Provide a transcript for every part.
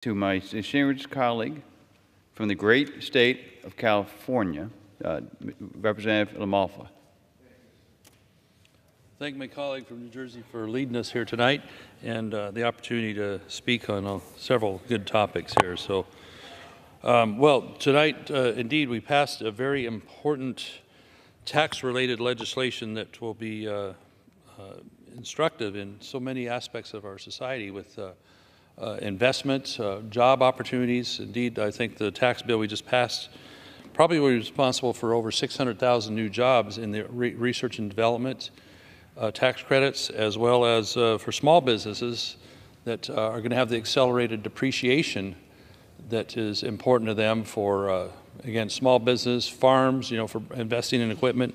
to my distinguished colleague from the great state of California, uh, Representative LaMalfa. Thank my colleague from New Jersey for leading us here tonight and uh, the opportunity to speak on uh, several good topics here. So, um, well, tonight, uh, indeed, we passed a very important tax-related legislation that will be uh, uh, instructive in so many aspects of our society with uh, investment, uh, job opportunities. Indeed, I think the tax bill we just passed probably was responsible for over 600,000 new jobs in the re research and development uh, tax credits, as well as uh, for small businesses that uh, are going to have the accelerated depreciation that is important to them for, uh, again, small business, farms, you know, for investing in equipment.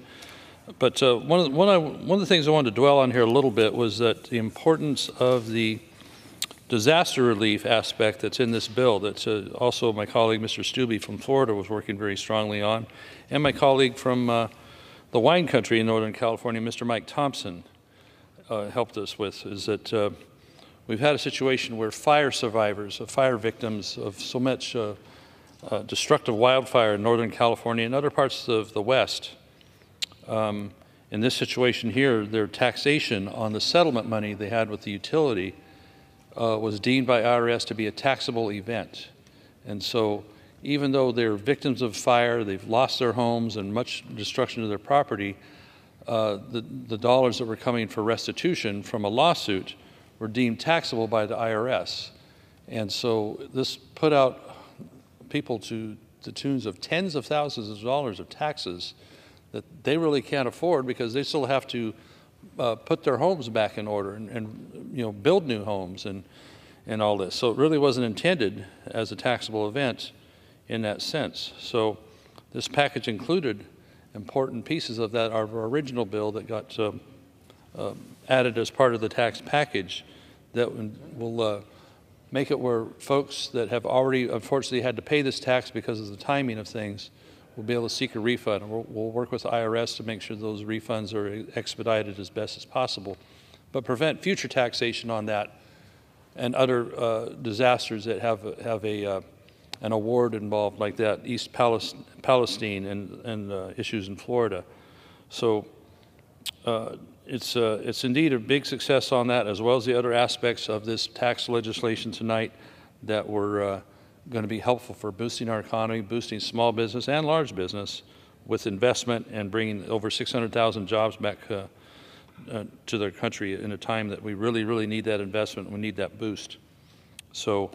But one, of the, one, I, one of the things I wanted to dwell on here a little bit was that the importance of the disaster relief aspect that's in this bill that uh, also my colleague Mr. Steube from Florida was working very strongly on, and my colleague from uh, the wine country in Northern California, Mr. Mike Thompson, uh, helped us with, is that uh, we've had a situation where fire survivors, fire victims of so much uh, uh, destructive wildfire in Northern California and other parts of the West, um, in this situation here, their taxation on the settlement money they had with the utility uh, was deemed by IRS to be a taxable event. And so even though they're victims of fire, they've lost their homes and much destruction of their property, uh, the, the dollars that were coming for restitution from a lawsuit were deemed taxable by the IRS. And so this put out people to the tunes of tens of thousands of dollars of taxes that they really can't afford because they still have to uh, put their homes back in order and, and, you know build new homes and and all this. So it really wasn't intended as a taxable event in that sense. So this package included important pieces of that our original bill that got uh, uh, added as part of the tax package that will uh, make it where folks that have already unfortunately had to pay this tax because of the timing of things we'll be able to seek a refund. And we'll, we'll work with IRS to make sure those refunds are expedited as best as possible, but prevent future taxation on that and other uh, disasters that have have a uh, an award involved like that, East Palestine and and uh, issues in Florida. So. Uh, it's, uh, it's indeed a big success on that, as well as the other aspects of this tax legislation tonight that were uh, going to be helpful for boosting our economy, boosting small business and large business with investment and bringing over 600,000 jobs back uh, uh, to their country in a time that we really, really need that investment. We need that boost. So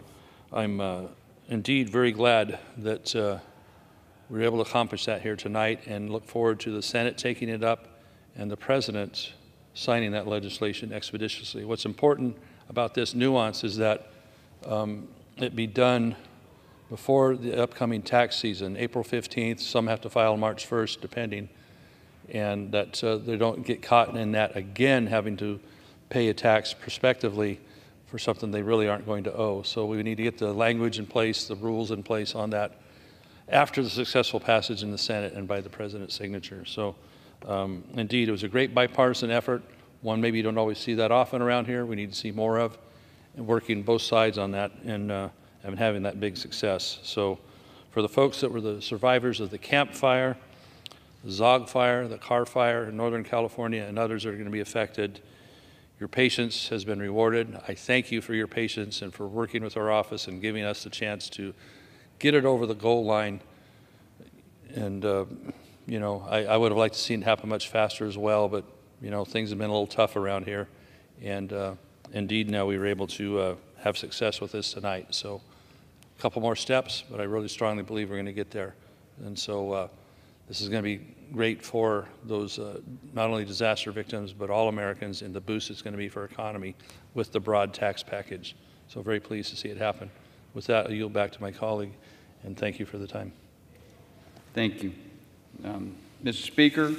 I'm uh, indeed very glad that uh, we were able to accomplish that here tonight and look forward to the Senate taking it up and the President signing that legislation expeditiously. What's important about this nuance is that um, it be done before the upcoming tax season, April 15th. Some have to file March 1st, depending, and that uh, they don't get caught in that again, having to pay a tax prospectively for something they really aren't going to owe. So we need to get the language in place, the rules in place on that after the successful passage in the Senate and by the President's signature. So um, indeed, it was a great bipartisan effort, one maybe you don't always see that often around here. We need to see more of, and working both sides on that. And uh, and having that big success. So for the folks that were the survivors of the Camp Fire, the Zogg Fire, the Carr Fire in Northern California, and others that are going to be affected, your patience has been rewarded. I thank you for your patience and for working with our office and giving us the chance to get it over the goal line. And, uh, you know, I, I, would have liked to see it happen much faster as well, but, you know, things have been a little tough around here. And uh, indeed, now we were able to uh, have success with this tonight. So couple more steps, but I really strongly believe we're going to get there. And so uh, this is going to be great for those uh, not only disaster victims, but all Americans and the boost it's going to be for economy with the broad tax package. So very pleased to see it happen. With that, I yield back to my colleague, and thank you for the time. Thank you. Um, Mr. Speaker,